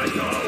I know.